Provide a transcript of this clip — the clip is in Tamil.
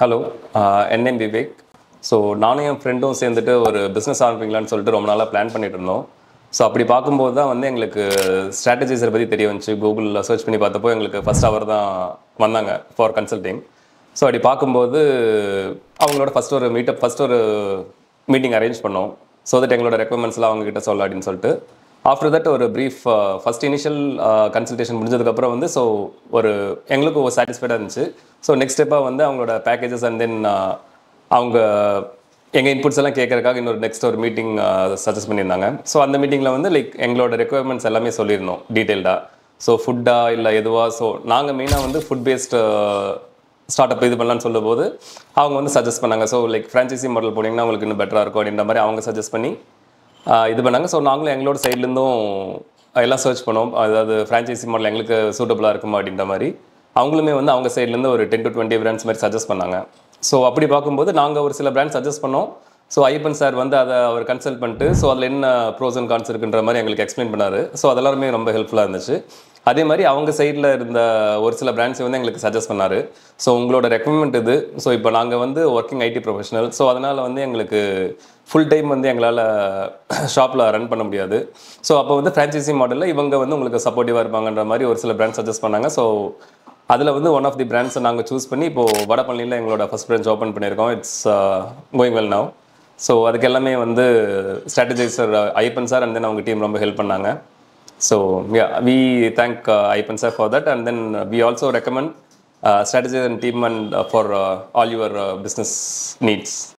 Hello uh, N M Vivek. So நானும் என் ஃப்ரெண்டும் சேர்ந்துட்டு ஒரு பிஸ்னஸ் ஆரம்பிக்கலாம்னு சொல்லிட்டு ரொம்ப நாளாக பிளான் பண்ணிட்டு இருந்தோம். ஸோ அப்படி பார்க்கும்போது தான் வந்து எங்களுக்கு ஸ்ட்ராட்டஜிஸை பற்றி தெரிய வந்துச்சு. கூகுளில் சர்ச் பண்ணி பார்த்தப்போ எங்களுக்கு ஃபர்ஸ்ட் அவர் தான் வந்தாங்க ஃபார் கன்சல்டிங் ஸோ அப்படி பார்க்கும்போது அவங்களோட ஃபஸ்ட் ஒரு மீட்டப் ஃபஸ்ட் ஒரு மீட்டிங் அரேஞ்ச் பண்ணோம். ஸோ தட் எங்களோட ரெக்குவயர்மெண்ட்ஸ்லாம் அவங்ககிட்ட சொல்ல அப்படின்னு சொல்லிட்டு. ஆஃப்டர் தட் ஒரு ப்ரீஃப் ஃபஸ்ட் இனிஷியல் கன்சல்டேஷன் முடிஞ்சதுக்கப்புறம் வந்து ஸோ ஒரு எங்களுக்கு ஒரு சாட்டிஸ்ஃபைடாக இருந்துச்சு. ஸோ நெக்ஸ்ட் ஸ்டெப்பாக வந்து அவங்களோட பேக்கேஜஸ் அண்ட் தென் அவங்க எங்கள் இன்புட்ஸ் எல்லாம் கேட்கறதுக்காக இன்னொரு நெக்ஸ்ட் ஒரு மீட்டிங் சஜஸ்ட் uh, பண்ணியிருந்தாங்க. ஸோ அந்த மீட்டிங்கில் வந்து லைக் எங்களோட ரெக்குவயர்மெண்ட்ஸ் எல்லாமே சொல்லியிருந்தோம் டீட்டெயில்டாக ஸோ ஃபுட்டா இல்லை எதுவாக ஸோ நாங்கள் மெயினாக வந்து ஃபுட் பேஸ்டு ஸ்டார்ட் அப் இது பண்ணலாம்னு சொல்லும்போது அவங்க வந்து சஜஸ்ட் பண்ணாங்க. ஸோ லைக் ஃப்ரான்ச்சைசி மாடல் போனீங்கன்னா உங்களுக்கு இன்னும் பெட்டராக இருக்கும் அப்படின்ற மாதிரி அவங்க சஜஸ்ட் பண்ணி இது பண்ணாங்க. ஸோ நாங்களும் எங்களோட சைட்லேருந்தும் எல்லாம் சர்ச் பண்ணோம். அதாவது ஃப்ரான்ச்சைசி மாடல் எங்களுக்கு சூட்டபுளாக இருக்குமா அப்படின்ற மாதிரி. அவங்களுமே வந்து அவங்க சைட்லேருந்து ஒரு டென் டு டுவெண்ட்டி பிராண்ட்ஸ் மாதிரி சஜஸ்ட் பண்ணாங்க. ஸோ அப்படி பார்க்கும்போது நாங்கள் ஒரு சில பிராண்ட் சஜஸ்ட் பண்ணோம். ஸோ ஐப்பன் சார் வந்து அதை அவர் கன்சல்ட் பண்ணிட்டு ஸோ அதில் என்ன ப்ரோஸ் அண்ட் கான்ஸ் இருக்குன்ற மாதிரி எங்களுக்கு எக்ஸ்பிளைன் பண்ணாரு. ஸோ அதெல்லாருமே ரொம்ப ஹெல்ப்ஃபுல்லாக இருந்துச்சு. அதே மாதிரி அவங்க சைடில் இருந்த ஒரு சில பிராண்ட்ஸை வந்து எங்களுக்கு சஜஸ்ட் பண்ணார். ஸோ உங்களோட ரெக்கமெண்ட் இது. ஸோ இப்போ நாங்கள் வந்து ஒர்க்கிங் ஐடி ப்ரொஃபஷனல் ஸோ அதனால் வந்து எங்களுக்கு ஃபுல் டைம் வந்து எங்களால் ஷாப்பில் ரன் பண்ண முடியாது. ஸோ அப்போ வந்து ஃப்ரான்ச்சைசி மாடலில் இவங்க வந்து உங்களுக்கு சப்போர்ட்டிவாக இருப்பாங்கன்ற மாதிரி ஒரு சில பிராண்ட் சஜஸ்ட் பண்ணாங்க. ஸோ அதில் வந்து ஒன் ஆஃப் தி பிராண்ட்ஸை நாங்கள் சூஸ் பண்ணி இப்போது வடபழனியில் எங்களோட ஃபஸ்ட் பிரான்ச் ஓப்பன் பண்ணியிருக்கோம். It's going well now so அதுக்கு எல்லாமே வந்து ஸ்ட்ராட்டஜைசர் ஐப்பன் சார் அண்ட் தென் அவங்க டீம் ரொம்ப ஹெல்ப் பண்ணாங்க. So we thank Aippan sir for that and then we also recommend strategize and team and for all your business needs